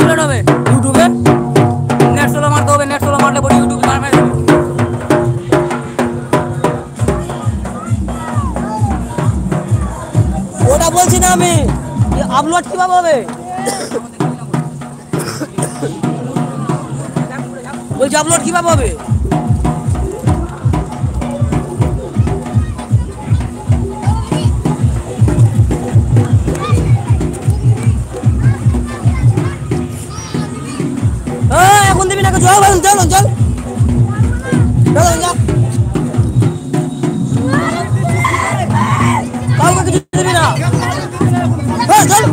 Upload হবে ইউটিউবে। Net solo মারতে হবে, নেট সোলো মারলে পরে ইউটিউবে মারবে ওটা বলছি না আমি আপলোড কীভাবে হবে? বলছি আপলোড কীভাবে হবে? Kita kejual lonjol lonjol. Udah lonjol. Kau ke kejual dulu dah. Lonjol.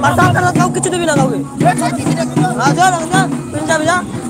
Pasang kalau kau kecuali bilang kau. Lonjol lonjol. Pinjam pinjam.